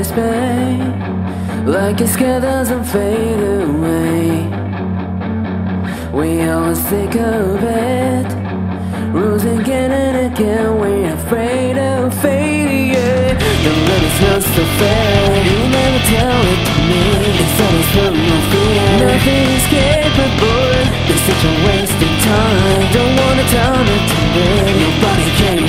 Like a sky doesn't fade away. We always think of it Rules again and again. We're afraid of failure. The love is not so fair. You never tell it to me. It's always from no fear. Nothing is capable. It's such a waste of time. Don't wanna tell it to me. Nobody cares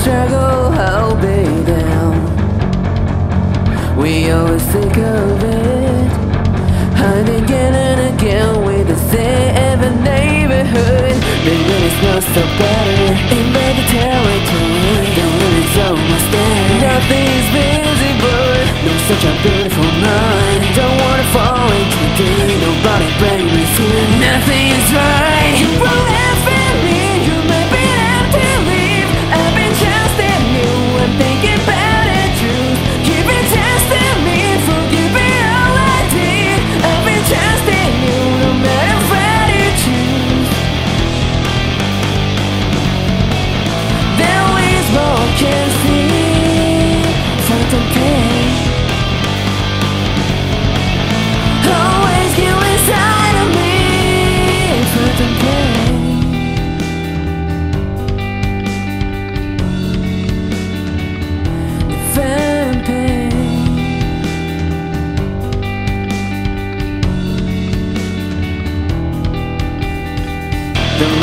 struggle, I'll be down. We always think of it. Hide again and again with the same neighborhood. The limits not so better Invade the territory. The limit's almost there Nothing's visible. No such a beautiful mind. Don't wanna fall into deep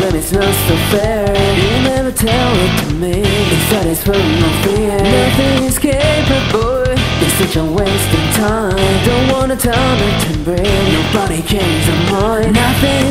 limit's not so fair You never tell it to me. Is full of fear. Nothing is capable. It's such a waste of time. Don't wanna turn it to break Nobody cares of mine. Nothing